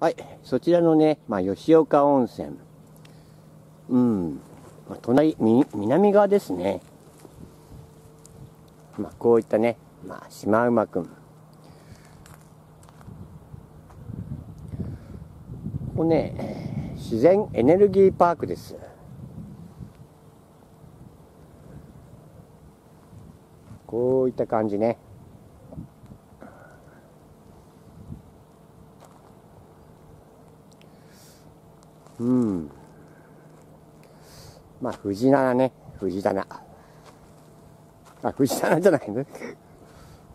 はい、そちらのね、まあ、吉岡温泉。うん、まあ、隣、南側ですね。まあ、こういったね、まあ、シマウマくん。ここね、自然エネルギーパークです。こういった感じね。うん。まあ、藤棚ね。藤棚。あ、藤棚じゃないね。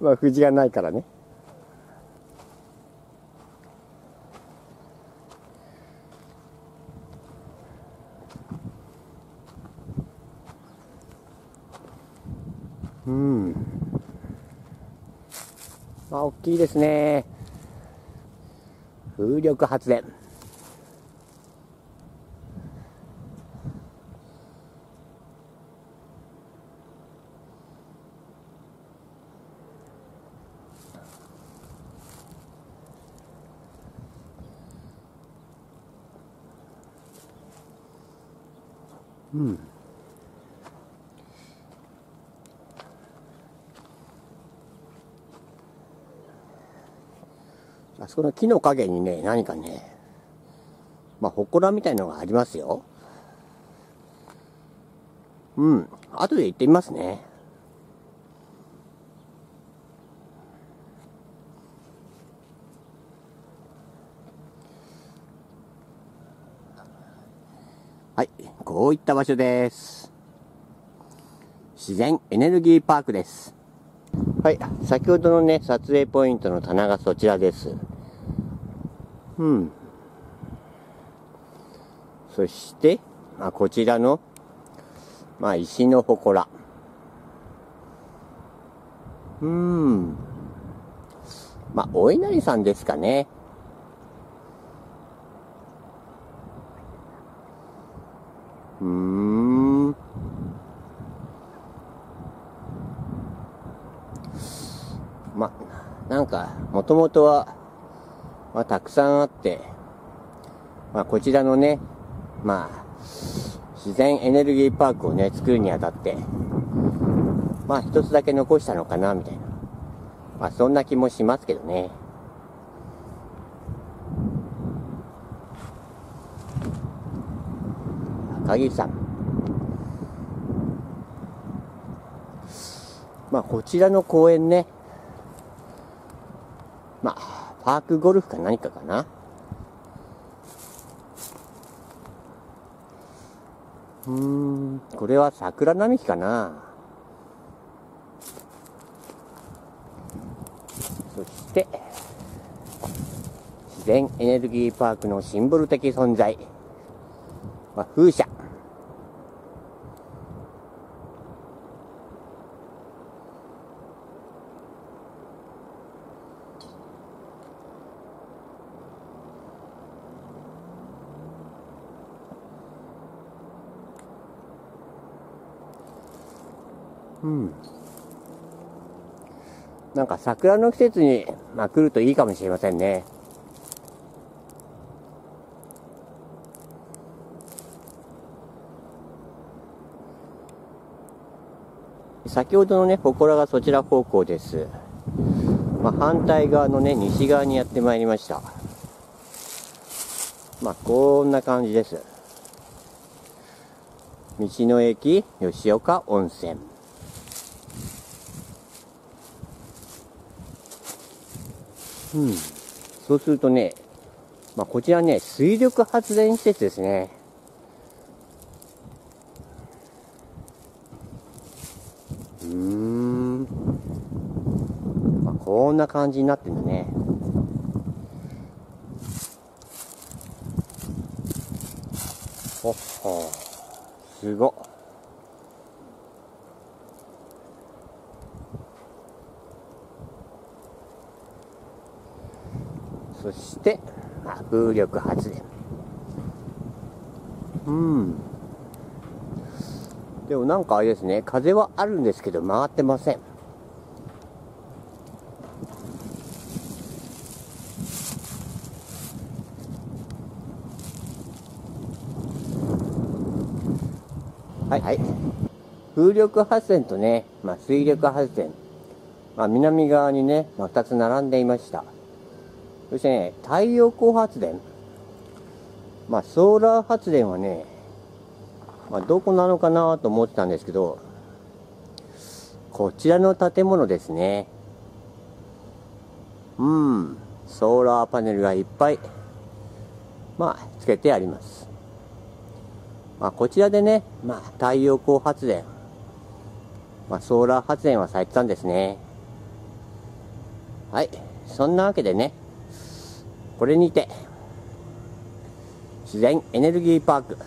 まあ、藤がないからね。うん。まあ、大きいですね。風力発電。うん。あそこの木の陰にね、何かね、まあ、祠みたいのがありますよ。うん。後で行ってみますね。はい。こういった場所です。自然エネルギーパークです。はい。先ほどのね、撮影ポイントの棚がそちらです。うん。そして、まあ、こちらの、まあ、石の祠。うん。まあ、お稲荷さんですかね。ま、なんか、もともとは、まあ、たくさんあって、まあ、こちらのね、まあ、自然エネルギーパークをね、作るにあたって、まあ、一つだけ残したのかな、みたいな。まあ、そんな気もしますけどね。鍵さん。まあ、こちらの公園ね、まあ、パークゴルフか何かかな。うーん、これは桜並木かな。そして、自然エネルギーパークのシンボル的存在、まあ、風車。うん。なんか桜の季節に、まあ、来るといいかもしれませんね。先ほどのね、祠がそちら方向です。まあ、反対側のね、西側にやってまいりました。まあ、こんな感じです。道の駅吉岡温泉。うん。そうするとね、まあ、こちらね、水力発電施設ですね。うーん。まあ、こんな感じになってるね。ほっほすごっ。そして風力発電。うん。でもなんかあれですね風はあるんですけど回ってません。はい、はい、風力発電とね、まあ、水力発電、まあ、南側にね、まあ、2つ並んでいました。そしてね、太陽光発電。まあ、ソーラー発電はね、まあ、どこなのかなと思ってたんですけど、こちらの建物ですね。うん、ソーラーパネルがいっぱい、まあ、つけてあります。まあ、こちらでね、まあ、太陽光発電、まあ、ソーラー発電はされてたんですね。はい。そんなわけでね、これにて、自然エネルギーパーク。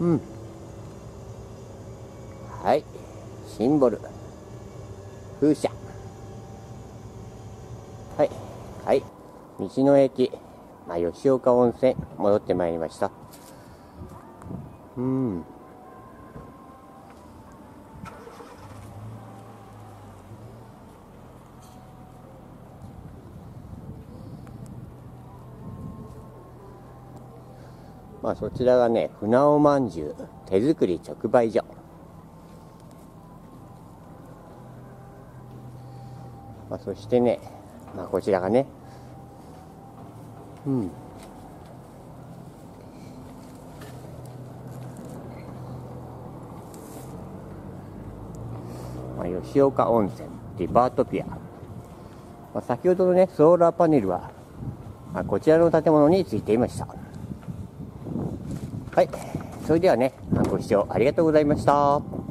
うん。はい。シンボル。風車。はい。はい。道の駅。まあ、吉岡温泉、戻ってまいりました。うん。まあそちらがね、船尾まんじゅう手作り直売所。まあそしてね、まあこちらがね、うん。まあ、吉岡温泉ディバートピア。まあ、先ほどのね、ソーラーパネルは、まあ、こちらの建物についていました。はい。それではね、ご視聴ありがとうございました。